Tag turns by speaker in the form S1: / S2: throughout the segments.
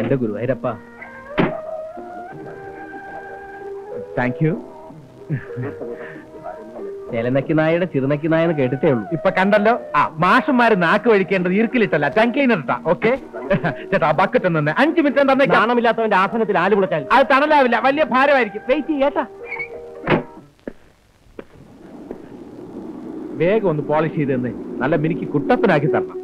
S1: എന്റെ ഗുരുവായൂരപ്പ.
S2: Thank you
S1: ചേലനക്കി നായയുടെ ചിറുനക്കി നായെന്ന് കേട്ടിട്ടേ ഉള്ളൂ.
S2: ഇപ്പൊ കണ്ടല്ലോ? ആ മാഷന്മാര് നാക്ക് വഴിക്കേണ്ടത് ഇറുക്കിലിട്ടല്ല ടങ്കൈനറിട്ടാ ഓക്കെ ചേട്ടാ ബക്കറ്റ് നിന്ന് അഞ്ചു മിനിറ്റ് തന്നെ
S1: കാണമില്ലാത്തവന്റെ ആസനത്തിൽ ആൽ കുളിച്ചാൽ.
S2: അത് തണലാവില്ല വലിയ ഭാരമായിരിക്കും. വെയിറ്റ് ചെയ്യേട്ടാ വേഗം ഒന്ന് പോളിഷ് ചെയ്ത് തന്നെ. നല്ല മിനിക്ക് കുട്ടപ്പനാക്കി തരണം.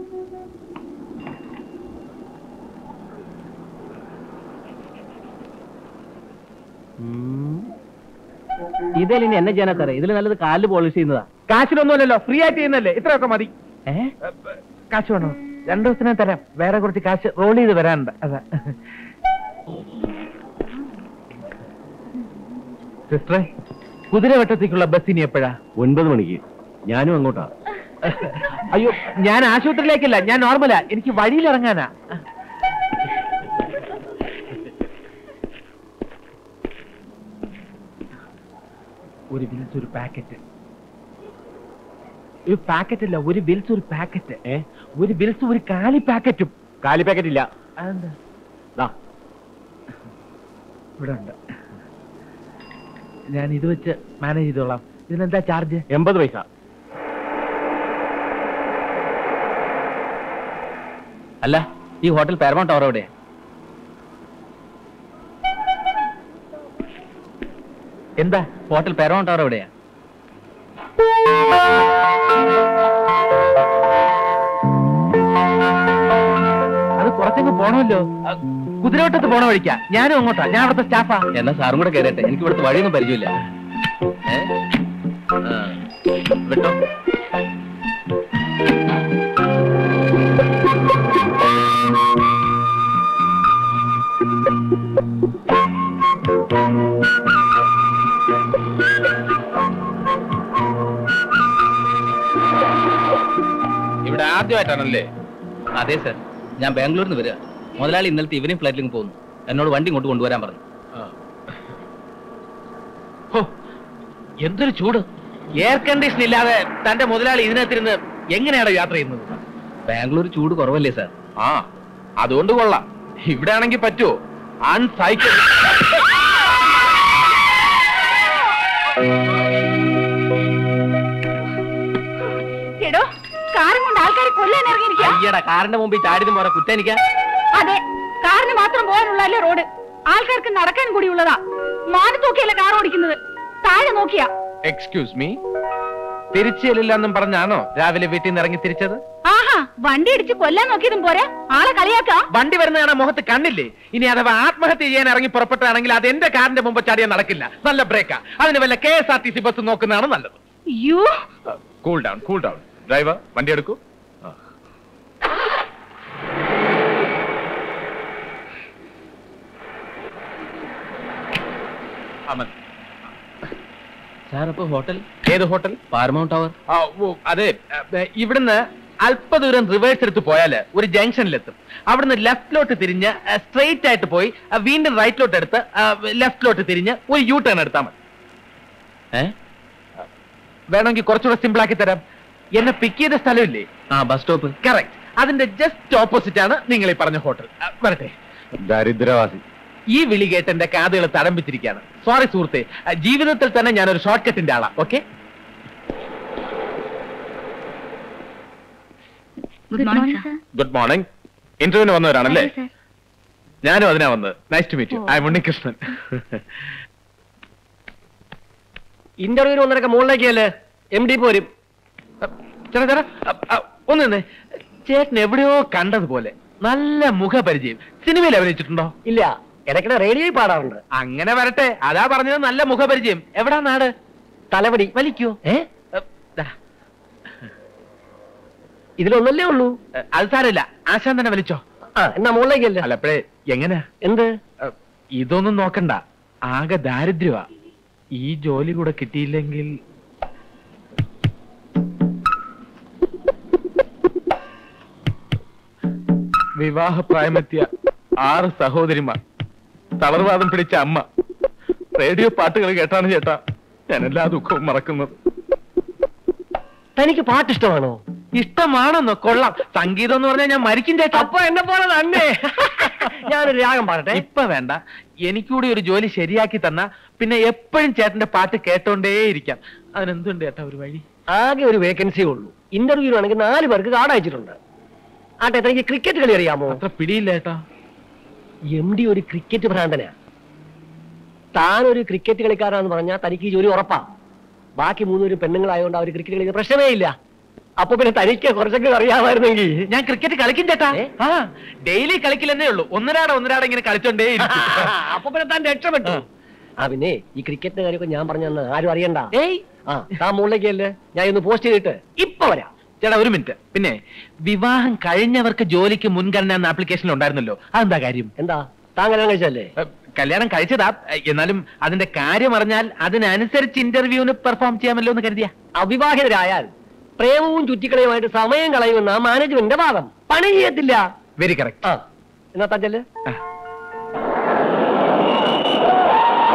S1: ഇതിൽ ഇനി എന്നെ ചെയ്യാനാ സാറേ ഇതിൽ നല്ലത് കാൽ പോളിഷ് ചെയ്യുന്നതാ.
S2: കാശിനൊന്നുമല്ലല്ലോ ഫ്രീ ആയിട്ട് ചെയ്യുന്നല്ലേ ഇത്രയൊക്കെ മതി.
S1: ഏ,
S2: കാശ് വേണോ? രണ്ടു ദിവസത്തിനെ തരാം. വേറെ കുറച്ച് കാശ് റോൾ ചെയ്ത് വരാനുണ്ട്. അതാ. സിസ്റ്ററെ കുതിരവട്ടത്തേക്കുള്ള ബസ് ഇനി എപ്പോഴാ?
S1: ഒൻപത് മണിക്ക്. ഞാനും അങ്ങോട്ടാ.
S2: അയ്യോ ഞാൻ ആശുപത്രിയിലേക്കല്ല. ഞാൻ നോർമലാ. എനിക്ക് വഴിയിൽ ഇറങ്ങാനാ. ഒരു വിൽസ് ഒരു പാക്കറ്റ്. ഒരു പാക്കറ്റ് അല്ല ഒരു വിൽസ് ഒരു പാക്കറ്റ്.
S1: ഏ?
S2: ഒരു വിൽസ് ഒരു കാലി പാക്കറ്റും.
S1: കാലി പാക്കറ്റ് ഇല്ല
S2: അതെന്താ?
S1: ദാ,
S2: ഇവിടെ ഉണ്ട്. ഞാൻ ഇത് വെച്ച് മാനേജ് ചെയ്തോളാം. ഇതിനെന്താ ചാർജ്?
S1: എൺപത് പൈസ. അല്ല ഈ ഹോട്ടൽ പാരമൗണ്ട് ടവർ എവിടെയാ?
S2: എന്താ?
S1: ഹോട്ടൽ പാരമൗണ്ട് ടവർ എവിടെയാ?
S2: അത് കുറച്ചങ്ങ് പോണമല്ലോ. കുതിരവട്ടത്ത് പോണ വഴിക്കാ. ഞാനും അങ്ങോട്ടാ. ഞാൻ അവിടുത്തെ സ്റ്റാഫാ.
S1: എന്നാ സാറും കൂടെ കയറട്ടെ എനിക്ക് ഇവിടുത്തെ വഴിയൊന്നും പരിചയമില്ല. വിട്ടോ Thank വിട്ടോ?
S2: ആദ്യമായിട്ടാണല്ലേ?
S1: അതെ സർ ഞാൻ ബാംഗ്ലൂരിൽ നിന്ന് വരിക. മുതലാളി ഇന്നലത്തെ ഇവനും ഫ്ലൈറ്റിലേക്ക് പോകുന്നു. എന്നോട് വണ്ടി ഇങ്ങോട്ട് കൊണ്ടുവരാൻ പറഞ്ഞു.
S2: എന്തൊരു ചൂട്. എയർ കണ്ടീഷൻ ഇല്ലാതെ തന്റെ മുതലാളി ഇതിനകത്തിരുന്ന് എങ്ങനെയാണ് യാത്ര ചെയ്യുന്നത്?
S1: ബാംഗ്ലൂർ ചൂട് കുറവല്ലേ സാർ
S2: ആ അതുകൊണ്ട് കൊള്ളാം. ഇവിടെ ആണെങ്കിൽ പറ്റുമോ അൺസൈക്കിൾ
S1: അയ്യടാ കാറിന്റെ മുമ്പിൽ ചാടിയതും പോരാ കുറ്റനിക്ക
S3: അതെ കാറിന് മാത്രം പോകാനുള്ളതല്ലേ റോഡ്. ആൾക്കാർക്ക് നടക്കാൻ കൂടിയുള്ളതാ മാറി നോക്കിയല്ലേ കാർ ഓടിക്കുന്നത്. താഴെ നോക്കിയാ.
S2: എക്സ്ക്യൂസ് മീ തിരിച്ചു ചെല്ലില്ലെന്നും പറഞ്ഞാണോ രാവിലെ വീട്ടിൽ നിന്ന് ഇറങ്ങി തിരിച്ചത്?
S3: ആഹാ വണ്ടി ഇടിച്ച് കൊല്ലാൻ നോക്കിയതും പോരാ. ആളെ കളിയാക്കാ.
S2: വണ്ടി വരുന്ന കാണാൻ മുഖത്ത് കണ്ണില്ലേ? ഇനി അഥവാ ആത്മഹത്യ ചെയ്യാൻ ഇറങ്ങി പുറപ്പെട്ടാണെങ്കിൽ അത് എന്റെ കാറിന്റെ മുമ്പ് ചാടിയാൽ നടക്കില്ല. നല്ല ബ്രേക്കാ അതിന് വല്ല K S R T C bus നോക്കുന്നതാണ് നല്ലത്.
S3: അയ്യോ.
S2: Cool down cool down driver വണ്ടി എടുക്കൂ. അമൻ
S1: സാർ അപ്പൊ ഹോട്ടൽ?
S2: ഏത് ഹോട്ടൽ?
S1: Paramount Tower.
S2: അതെ. ഇവിടുന്ന് അല്പദൂരം റിവേഴ്സ് എടുത്ത് പോയാൽ ഒരു ജംഗ്ഷനിലെത്തും. അവിടുന്ന് ലെഫ്റ്റിലോട്ട് തിരിഞ്ഞ് സ്ട്രെയിറ്റ് ആയിട്ട് പോയി വീണ്ടും റൈറ്റിലോട്ട് എടുത്ത് ലെഫ്റ്റിലോട്ട് തിരിഞ്ഞ് ഒരു യൂ ടേൺ എടുത്താൽ മതി വേണമെങ്കിൽ കുറച്ചുകൂടെ സിമ്പിൾ ആക്കി തരാം. എന്നെ പിക്ക് ചെയ്ത സ്ഥലമില്ലേ?
S1: ആ ബസ് സ്റ്റോപ്പ്
S2: കറക്റ്റ് അതിന്റെ ജസ്റ്റ് ഓപ്പോസിറ്റ് ആണ് നിങ്ങൾ ഈ പറഞ്ഞ ഹോട്ടൽ. വരട്ടെ.
S1: ദരിദ്രവാസി.
S2: ഈ വിളി കേട്ട് എന്റെ കാതുകൾ തടംപിച്ചിരിക്കുകയാണ് സോറി സുഹൃത്തെ ജീവിതത്തിൽ തന്നെ ഞാനൊരു ഷോർട്ട് കട്ടിന്റെ ആളാ ഓക്കെ
S3: ഗുഡ് മോർണിംഗ്
S2: ഇന്റർവ്യൂവിന് വന്നവരാണല്ലേ? ഞാനും അതിനാ വന്നത്. Nice to meet you I Unnikrishnan.
S1: ഇന്റർവ്യൂവിന് ഒന്നരക്ക മുകളിലേക്കല്ലേ എം ഡി പോരും.
S2: ചേട്ടാ ചേട്ടാ ഒന്ന്. ചേട്ടൻ എവിടെയോ കണ്ടതുപോലെ നല്ല മുഖപരിചയം. സിനിമയിൽ അഭിനയിച്ചിട്ടുണ്ടോ?
S1: ഇല്ല. ഇടയ്ക്കിടെ റേഡിയോയിൽ പാടാറുണ്ട്.
S2: അങ്ങനെ വരട്ടെ. അതാ പറഞ്ഞത് നല്ല മുഖപരിചയം. എവിടാ നാട്?
S1: തലവടി.
S2: വലിക്കൂ? ഏ.
S1: ഇതിലൊന്നല്ലേ ഉള്ളൂ?
S2: അത് സാരമില്ല. ആശാൻ തന്നെ വലിച്ചോ.
S1: ആ എന്നാ മുകളിലേക്കല്ലേ.
S2: അല്ലപ്പോഴേ എങ്ങനെ?
S1: എന്ത്?
S2: ഇതൊന്നും നോക്കണ്ട. ആകെ ദാരിദ്ര്യ ഈ ജോലി കൂടെ കിട്ടിയില്ലെങ്കിൽ വിവാഹപ്രായമെത്തിയ ആറ് സഹോദരിമാർ. തളർവാദം പിടിച്ച അമ്മ. റേഡിയോ പാട്ടുകൾ കേട്ടാണ് ചേട്ടാ. ഞാൻ എല്ലാ ദുഃഖവും മറക്കുന്നത്.
S1: തനിക്ക് പാട്ട് ഇഷ്ടമാണോ
S2: ഇഷ്ടമാണെന്നോ? കൊള്ളാം. സംഗീതം എന്ന് പറഞ്ഞാൽ ഞാൻ മരിക്കും ചേട്ടാ.
S4: അപ്പൊ എന്നെ പോലെ തന്നെ. ഞാനൊരു രാഗം പാടട്ടെ.
S2: ഇപ്പൊ വേണ്ട. എനിക്കൂടി ഒരു ജോലി ശരിയാക്കി തന്ന പിന്നെ എപ്പോഴും ചേട്ടന്റെ പാട്ട് കേട്ടോണ്ടേയിരിക്കാം അതിനെന്തുണ്ട് ചേട്ടാ ഒരു വഴി?
S4: ആകെ ഒരു വേക്കൻസി ഉള്ളൂ. ഇന്റർവ്യൂ ആണെങ്കിൽ നാല് പേർക്ക് കാർഡ് അയച്ചിട്ടുണ്ട്. ആട്ടെ തനിക്ക് ക്രിക്കറ്റ് കളി അറിയാമോ?
S2: അത്ര പിടിയില്ല ചേട്ടാ.
S4: എം ഡി ഒരു ക്രിക്കറ്റ് ഭ്രാന്തനാ. താൻ ഒരു ക്രിക്കറ്റ് കളിക്കാരാന്ന് പറഞ്ഞാൽ തനിക്ക് ജോലി ഉറപ്പാ. ബാക്കി മൂന്നുപേരും പെണ്ണുങ്ങളായതുകൊണ്ട് അവർ ക്രിക്കറ്റ് കളിക്കുന്ന പ്രശ്നമേ ഇല്ല. അപ്പൊ പിന്നെ തനിക്ക് കുറച്ചൊക്കെ അറിയാമായിരുന്നെങ്കിൽ.
S2: ഞാൻ ക്രിക്കറ്റ് കളിക്കും ചേട്ടാ. ഡെയിലി കളിക്കില്ലെന്നേ ഉള്ളൂ. ഒന്നരാട ഒന്നരാട ഇങ്ങനെ കളിച്ചോണ്ടേ
S4: അപ്പൊ പിന്നെ താൻ രക്ഷപ്പെട്ടു. ആ. പിന്നെ ഈ ക്രിക്കറ്റിന്റെ കാര്യമൊക്കെ ഞാൻ പറഞ്ഞു തന്നെ ആരും അറിയണ്ട.
S2: ഏയ്.
S4: ആ താൻ മുകളിലേക്കല്ലേ ഞാൻ ഇന്ന് പോസ്റ്റ് ചെയ്തിട്ട് ഇപ്പൊ വരാം.
S2: ചേട്ടാ ഒരു മിനിറ്റ്. പിന്നെ വിവാഹം കഴിഞ്ഞവർക്ക് ജോലിക്ക് മുൻഗണന എന്ന ആപ്ലിക്കേഷനിൽ ഉണ്ടായിരുന്നല്ലോ. അതെന്താ കാര്യം?
S4: എന്താ? താൻ കല്യാണം കഴിച്ചല്ലേ
S2: കല്യാണം കഴിച്ചതാ. എന്നാലും അതിന്റെ കാര്യം അറിഞ്ഞാൽ അതിനനുസരിച്ച് ഇന്റർവ്യൂവിന് പെർഫോം ചെയ്യാമല്ലോ എന്ന് കരുതിയ.
S4: അവിവാഹിതരായാൽ പ്രേമവും ചുറ്റിക്കളയുമായിട്ട് സമയം കളയുമെന്ന മാനേജ്മെന്റിന്റെ വാദം. പണി ചെയ്യത്തില്ല.
S2: വെരി കറക്റ്റ്
S4: ആ എന്നാ താജൽ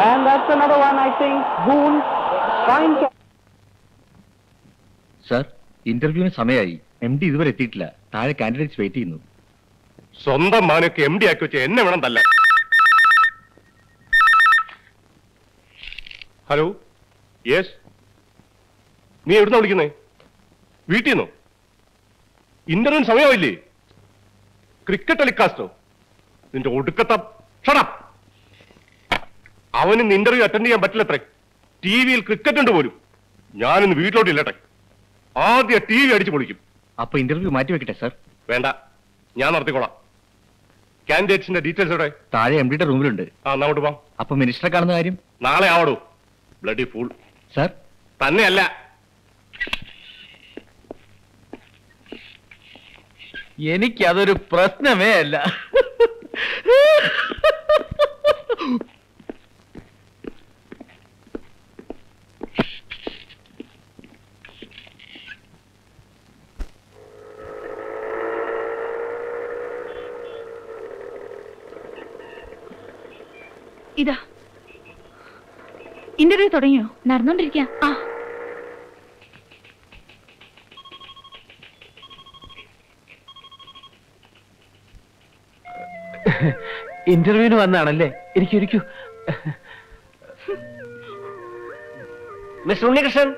S5: And that's another one, I think. Boone, fine.
S1: ഇന്റർവ്യൂവിന് സമയമായി എം ഡി ഇതുവരെ എത്തിയിട്ടില്ല. താഴെ കാൻഡിഡേറ്റ്സ് വെയിറ്റ് ചെയ്യുന്നു.
S6: സ്വന്തം മാനൊക്കെ എം ഡി ആക്കി വെച്ച് എന്നെ വേണം തല്ല ഹലോ? യെസ്? നീ എവിടുന്ന വിളിക്കുന്നേ? വീട്ടിൽ നിന്നോ? ഇന്റർവ്യൂ സമയമായില്ലേ? ക്രിക്കറ്റ് ടെലികാസ്റ്റോ നിന്റെ ഒടുക്കത്ത ഷടപ്പ് അവന് ഇന്റർവ്യൂ അറ്റൻഡ് ചെയ്യാൻ പറ്റില്ലത്രേ. ടി വിയിൽ ക്രിക്കറ്റ് ഉണ്ട് പോലും. ഞാനിന്ന് വീട്ടിലോട്ട് ഇല്ലട്ടെ ആദ്യം ടി വി അടിച്ചു പൊളിക്കും.
S1: അപ്പൊ ഇന്റർവ്യൂ മാറ്റി വെക്കട്ടെ സർ
S6: വേണ്ട. ഞാൻ നടത്തിക്കോളാം. കാൻഡിഡേറ്റ്സിന്റെ ഡീറ്റെയിൽസ് എവിടെ?
S1: താഴെ എം ഡിയുടെ റൂമിലുണ്ട്.
S6: ആ അങ്ങോട്ട് പോവാം.
S1: അപ്പൊ മിനിസ്റ്ററെ കാണുന്ന കാര്യം?
S6: നാളെ ആവടൂ. ബ്ലഡി ഫൂൾ
S1: സർ
S6: തന്നെയല്ല.
S2: എനിക്കതൊരു പ്രശ്നമേ അല്ല
S3: ഇതാ ഇന്റർവ്യൂ തുടങ്ങിയോ? നടന്നോണ്ടിരിക്ക. ആ.
S2: ഇന്റർവ്യൂവിന് വന്നാണല്ലേ? എനിക്ക് ഇരിക്കൂ.
S4: Mister Unnikrishnan.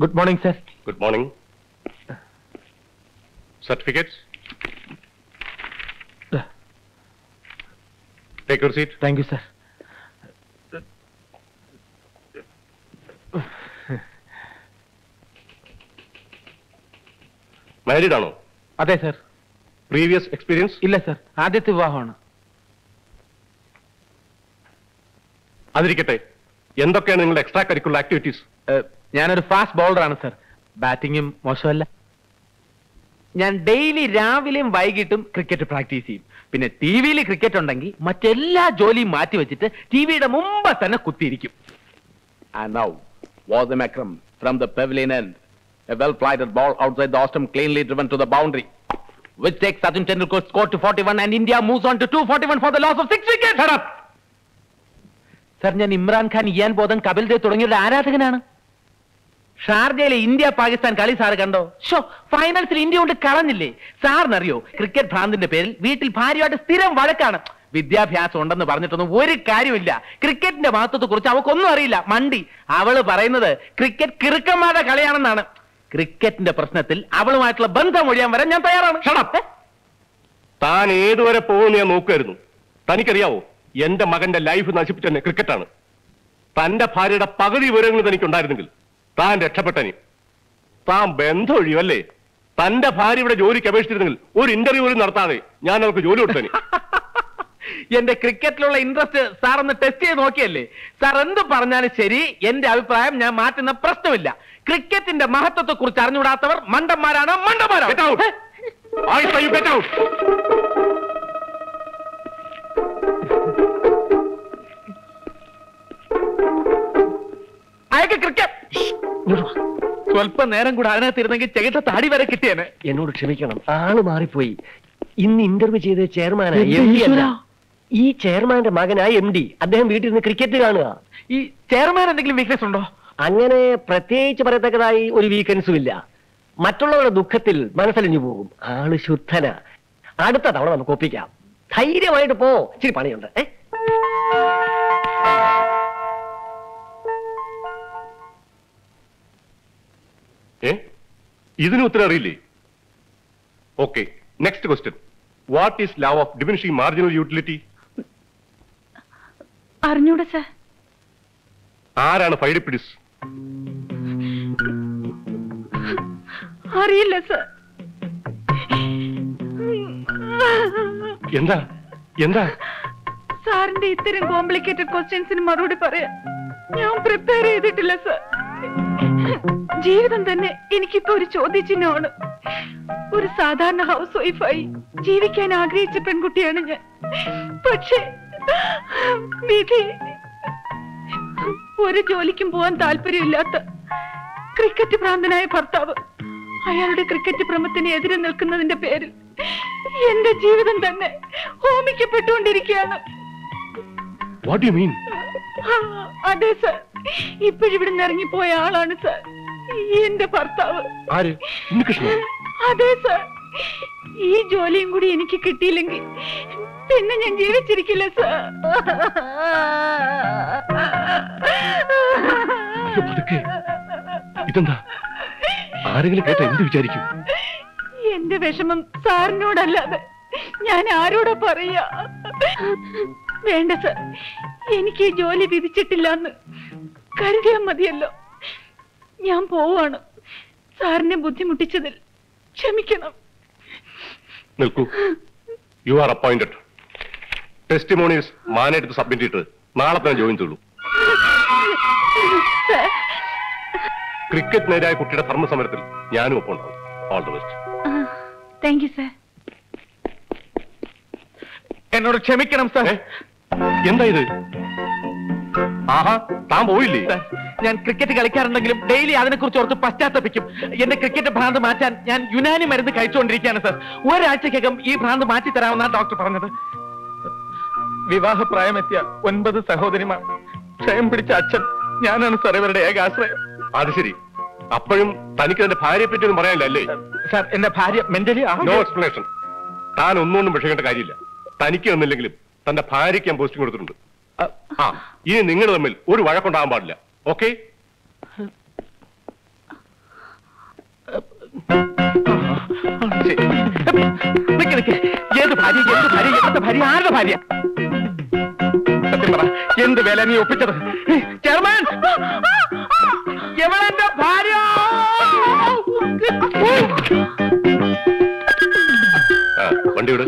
S2: Good morning sir.
S6: Good morning. Certificates? Take your seat
S2: thank you sir
S6: married ആണോ?
S2: അതെ സർ
S6: പ്രീവിയസ് എക്സ്പീരിയൻസ്
S2: ഇല്ല സർ ആദ്യത്തെ വിവാഹമാണ്.
S6: അതിരിക്കട്ടെ. എന്തൊക്കെയാണ് നിങ്ങളുടെ എക്സ്ട്രാ കരിക്കുലർ ആക്ടിവിറ്റീസ്
S2: ഞാനൊരു ഫാസ്റ്റ് ബൗളറാണ് സർ ബാറ്റിങ്ങും മോശമല്ല. ഞാൻ ഡെയിലി രാവിലെയും വൈകിട്ടും ക്രിക്കറ്റ് പ്രാക്ടീസ് ചെയ്യും പിന്നെ ടി വിയിൽ ക്രിക്കറ്റ് ഉണ്ടെങ്കിൽ മറ്റെല്ലാ ജോലിയും മാറ്റി വെച്ചിട്ട് ടി വിയുടെ മുമ്പ് തന്നെ കുത്തിയിരിക്കും
S7: And now, was the Makram from the pavilion end. A well-flighted ball outside the Ostrom cleanly driven to the boundary. Which takes Sachin Tendulkar's score to 41 and India moves on to 241 for the loss of six wickets. Shut up!
S2: Sir ഞാൻ Imran Khan Ian Bodhan Kapil Dev തുടങ്ങിയവരുടെ ആരാധകനാണ് ഷാർജയിലെ India Pakistan കളി sir കണ്ടോ? Show ഫൈനൽസിൽ India കൊണ്ട് കളഞ്ഞില്ലേ? സാറിനറിയോ cricket ഭ്രാന്തിന്റെ പേരിൽ വീട്ടിൽ ഭാര്യയായിട്ട് സ്ഥിരം വഴക്കാണ്. വിദ്യാഭ്യാസം ഉണ്ടെന്ന് പറഞ്ഞിട്ടൊന്നും ഒരു കാര്യമില്ല. ക്രിക്കറ്റിന്റെ മഹത്വത്തെ കുറിച്ച് അവക്കൊന്നും അറിയില്ല. മണ്ടി അവൾ പറയുന്നത് ക്രിക്കറ്റ് കിറുക്കന്മാരുടെ കളിയാണെന്നാണ്. ക്രിക്കറ്റിന്റെ പ്രശ്നത്തിൽ അവളുമായിട്ടുള്ള ബന്ധം ഒഴിയാൻ വരാൻ ഞാൻ തയ്യാറാണ്.
S6: താൻ ഏതുവരെ പോകുമെന്ന് ഞാൻ നോക്കുമായിരുന്നു തനിക്കറിയാവോ എന്റെ മകന്റെ ലൈഫ് നശിപ്പിച്ചെന്നെ ക്രിക്കറ്റാണ്. തന്റെ ഭാര്യയുടെ പകുതി വിവരങ്ങൾ തനിക്കുണ്ടായിരുന്നെങ്കിൽ താൻ രക്ഷപ്പെട്ടനി. താൻ ബന്ധം ഒഴിയുമല്ലേ തന്റെ ഭാര്യ ഇവിടെ ജോലിക്ക് അപേക്ഷിച്ചിരുന്നെങ്കിൽ ഒരു ഇന്റർവ്യൂ പോലും നടത്താതെ ഞാൻ അവർക്ക് ജോലി കൊടുത്തനി.
S2: എന്റെ ക്രിക്കറ്റിലുള്ള ഇൻട്രസ്റ്റ് സാർ ഒന്ന് ടെസ്റ്റ് ചെയ്ത് നോക്കിയല്ലേ? സാർ എന്ത് പറഞ്ഞാലും ശരി എന്റെ അഭിപ്രായം ഞാൻ മാറ്റുന്ന പ്രശ്നമില്ല. ക്രിക്കറ്റിന്റെ മഹത്വത്തെ കുറിച്ച് അറിഞ്ഞുകൂടാത്തവർ മണ്ടന്മാരാണ്. മണ്ടന്മാരാണ് സ്വല്പം നേരം കൂടെ അതിനകത്ത് ഇരുന്നെങ്കിൽ ചെകിട്ട താടി വരെ കിട്ടിയേനെ.
S4: എന്നോട് ക്ഷമിക്കണം. ആൾ മാറിപ്പോയി. ഇന്ന് ഇന്റർവ്യൂ ചെയ്ത എം ഡി അല്ല. ഈ ചെയർമാന്റെ മകനായ എം ഡി അദ്ദേഹം വീട്ടിൽ നിന്ന് ക്രിക്കറ്റ് കാണുക.
S2: ഈ ചെയർമാൻ എന്തെങ്കിലും വീക്ക്നെസ് ഉണ്ടോ?
S4: അങ്ങനെ പ്രത്യേകിച്ച് പറയത്തക്കതായി ഒരു വീക്കൻസും ഇല്ല. മറ്റുള്ളവരുടെ ദുഃഖത്തിൽ മനസ്സലിഞ്ഞു പോകും. ആൾ ശുദ്ധന. അടുത്ത തവണ നമുക്ക് ഒപ്പിക്കാം. ധൈര്യമായിട്ട് പോ. ഇച്ചിരി പണിയുണ്ട്. ഏ?
S6: ഏ? ഇതിന് ഉത്തരം അറിയില്ലേ? Okay next question what is law of diminishing marginal utility
S3: അറിഞ്ഞൂടെ സർ
S6: ആരാണ് ഫൈഡിപ്പിഡിസ്
S3: അറിയില്ല സർ
S6: എന്താ? എന്താ?
S3: സാറിന്റെ ഇത്തരം കോംപ്ലിക്കേറ്റഡ് ക്വസ്റ്റ്യൻസിന് മറുപടി പറയാൻ ഞാൻ പ്രിപ്പയർ ചെയ്തിട്ടില്ല സർ ജീവിതം തന്നെ എനിക്കിപ്പോ ഒരു ചോദ്യചിഹ്നമാണ്. ഒരു സാധാരണ ഹൗസ് വൈഫായി ജീവിക്കാൻ ആഗ്രഹിച്ച പെൺകുട്ടിയാണ് ഞാൻ. പക്ഷേ വിധി ഒരു ജോലിക്കും പോവാൻ താല്പര്യമില്ലാത്ത ക്രിക്കറ്റ് ഭ്രാന്തനായ ഭർത്താവ് അയാളുടെ ക്രിക്കറ്റ് ഭ്രമത്തിന് എതിരെ നിൽക്കുന്നതിന്റെ പേരിൽ എന്റെ ജീവിതം തന്നെ ഹോമിക്കപ്പെട്ടുകൊണ്ടിരിക്കുകയാണ്. അതെ സർ ഇപ്പോഴിവിടുന്ന് ഇറങ്ങിപ്പോയ ആളാണ് സർ എന്റെ ഭർത്താവ്.
S6: ആര്? ഉണ്ണികൃഷ്ണൻ
S3: അതെ സർ. ഈ ജോലിയും കൂടി എനിക്ക് കിട്ടിയില്ലെങ്കിൽ പിന്നെ ഞാൻ ജീവിച്ചിരിക്കില്ല സർ.
S6: പതുക്കെ. ഇതെന്താ? ആരെങ്കിലും കേട്ട എന്ത് വിചാരിക്കും?
S3: എന്റെ വിഷമം സാറിനോടല്ലാതെ ഞാൻ ആരോടാ പറയാ? വേണ്ട സർ. എനിക്ക് ഈ ജോലി വിധിച്ചിട്ടില്ല എന്ന് കരുതിയാ മതിയല്ലോ. ഞാൻ പോവാണ്. സാറിനെ ബുദ്ധിമുട്ടിച്ചതിൽ ക്ഷമിക്കണം.
S6: നിൽക്കൂ. യു ആർ അപ്പോയിന്റഡ് ടെസ്റ്റിമോണീസ് മാനെടുത്ത് സബ്മിറ്റ് ചെയ്തിട്ട് നാളെ തന്നെ ജോയിൻ ചെയ്തു
S3: ക്രിക്കറ്റ്
S6: നേരായ കുട്ടിയുടെ ധർമ്മ സമരത്തിൽ ഞാനും ഒപ്പം ഉണ്ടാവും. All the best
S3: thank you sir
S2: എന്നോട് ക്ഷമിക്കണം സർ
S6: എന്താ ഇത്? ആഹാ താൻ പോയില്ലേ?
S2: സർ, ഞാൻ ക്രിക്കറ്റ് കളിക്കാറുണ്ടെങ്കിലും ഡെയിലി അതിനെക്കുറിച്ച് ഓർത്ത് പശ്ചാത്തപിക്കും. എന്റെ ക്രിക്കറ്റ് ഭ്രാന്ത് മാറ്റാൻ ഞാൻ യുനാനി മരുന്ന് കഴിച്ചുകൊണ്ടിരിക്കുകയാണ് സർ ഒരാഴ്ചക്കകം ഈ ഭ്രാന്ത് മാറ്റി തരാമെന്നാണ് ഡോക്ടർ പറഞ്ഞത്. വിവാഹപ്രായമെത്തിയ ഒൻപത് സഹോദരിമാർ. ക്ഷയം പിടിച്ച അച്ഛൻ ഞാനാണ് സാർ ഇവരുടെ ഏകാശ്രയം
S6: അത് ശരി. അപ്പോഴും തനിക്ക് എന്റെ ഭാര്യയെ പറ്റി ഒന്നും പറയാനില്ല അല്ലേ?
S2: സർ എന്റെ ഭാര്യ മെന്റലി
S6: നോ എക്സ്പ്ലനേഷൻ താൻ ഒന്നുകൊണ്ടും വിഷയേണ്ട കാര്യമില്ല. തനിക്ക് ഒന്നില്ലെങ്കിലും തന്റെ ഭാര്യയ്ക്ക് ഞാൻ പോസ്റ്റിംഗ് കൊടുത്തിട്ടുണ്ട്. ആ ഇനി നിങ്ങൾ തമ്മിൽ ഒരു വഴക്കുണ്ടാകാൻ പാടില്ല. ഓക്കെ.
S2: ഏത് ഭാര്യ എന്ത് ഭാര്യ എന്ത് ഭാര്യ ആരുടെ ഭാര്യ? സത്യം പറ എന്ത് വില നീ ഒപ്പിച്ചത്? ചെയർമാൻ! എവളെന്റെ ഭാര്യ!
S6: വണ്ടി വിട്.